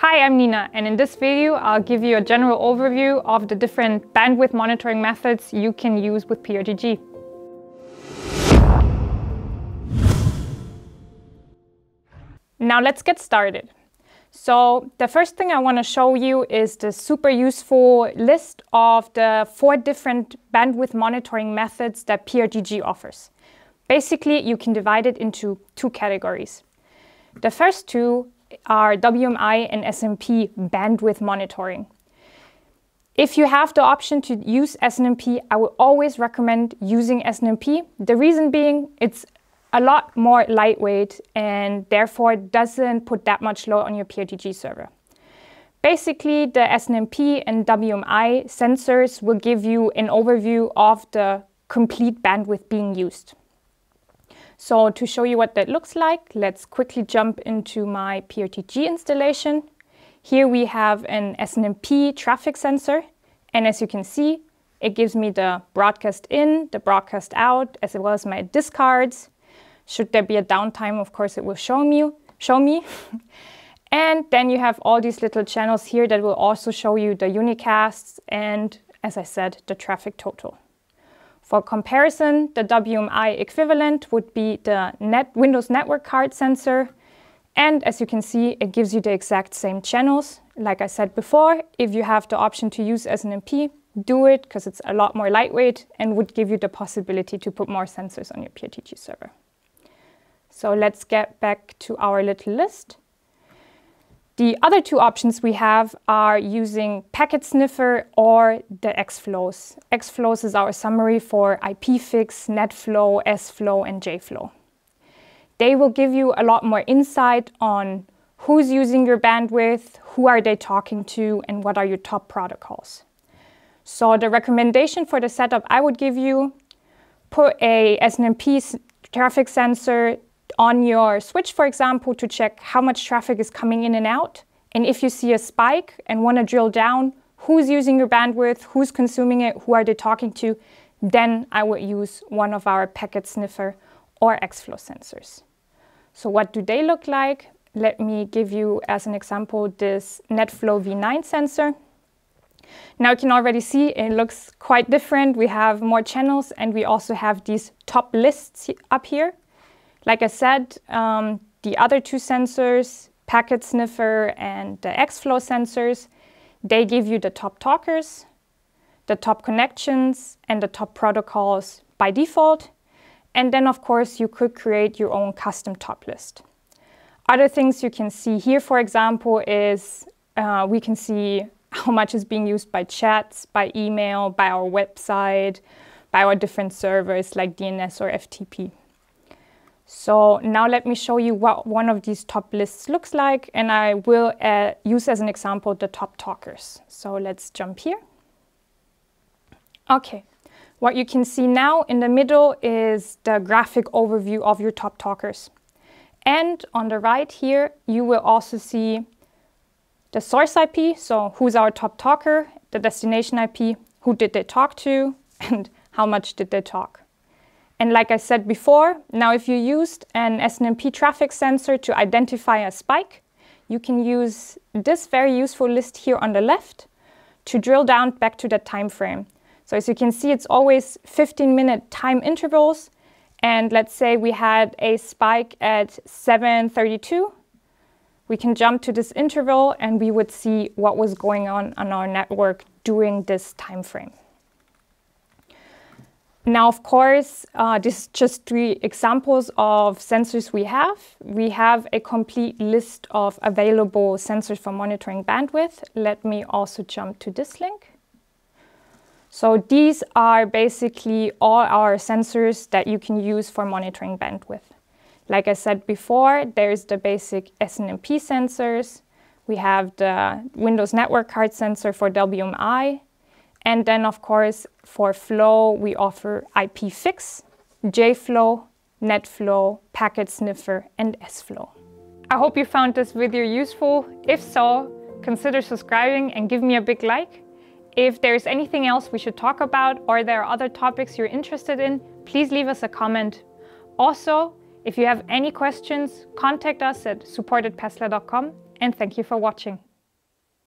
Hi, I'm Nina and in this video I'll give you a general overview of the different bandwidth monitoring methods you can use with PRTG. Now let's get started. So the first thing I want to show you is the super useful list of the four different bandwidth monitoring methods that PRTG offers. Basically, you can divide it into two categories. The first two are WMI and SNMP bandwidth monitoring. If you have the option to use SNMP, I would always recommend using SNMP. The reason being it's a lot more lightweight and therefore doesn't put that much load on your PRTG server. Basically, the SNMP and WMI sensors will give you an overview of the complete bandwidth being used. So to show you what that looks like, let's quickly jump into my PRTG installation. Here we have an SNMP traffic sensor. And as you can see, it gives me the broadcast in, the broadcast out, as well as my discards. Should there be a downtime, of course, it will show me. Show me. and then you have all these little channels here that will also show you the unicasts and, as I said, the traffic total. For comparison, the WMI equivalent would be the net Windows Network Card sensor. And as you can see, it gives you the exact same channels. Like I said before, if you have the option to use SNMP, do it because it's a lot more lightweight and would give you the possibility to put more sensors on your PRTG server. So let's get back to our little list. The other two options we have are using Packet Sniffer or the Xflows. Xflows is our summary for IPFix, NetFlow, SFlow, and JFlow. They will give you a lot more insight on who's using your bandwidth, who are they talking to, and what are your top protocols. So the recommendation for the setup I would give you, put a SNMP traffic sensor on your switch, for example, to check how much traffic is coming in and out. And if you see a spike and want to drill down who's using your bandwidth, who's consuming it, who are they talking to, then I would use one of our packet sniffer or Xflow sensors. So what do they look like? Let me give you as an example this NetFlow V9 sensor. Now you can already see it looks quite different. We have more channels and we also have these top lists up here. Like I said, um, the other two sensors, Packet Sniffer and the Xflow sensors, they give you the top talkers, the top connections, and the top protocols by default. And then, of course, you could create your own custom top list. Other things you can see here, for example, is uh, we can see how much is being used by chats, by email, by our website, by our different servers like DNS or FTP. So now let me show you what one of these top lists looks like and I will uh, use as an example the top talkers. So let's jump here. Okay, what you can see now in the middle is the graphic overview of your top talkers. And on the right here, you will also see the source IP, so who's our top talker, the destination IP, who did they talk to, and how much did they talk. And like I said before, now if you used an SNMP traffic sensor to identify a spike, you can use this very useful list here on the left to drill down back to that time frame. So as you can see, it's always 15 minute time intervals. And let's say we had a spike at 7.32. We can jump to this interval and we would see what was going on on our network during this time frame. Now, of course, uh, this is just three examples of sensors we have. We have a complete list of available sensors for monitoring bandwidth. Let me also jump to this link. So these are basically all our sensors that you can use for monitoring bandwidth. Like I said before, there's the basic SNMP sensors. We have the Windows Network Card sensor for WMI, and then, of course, for flow, we offer IPFix, JFlow, NetFlow, Packet Sniffer, and SFlow. I hope you found this video useful. If so, consider subscribing and give me a big like. If there's anything else we should talk about or there are other topics you're interested in, please leave us a comment. Also, if you have any questions, contact us at support@paessler.com and thank you for watching.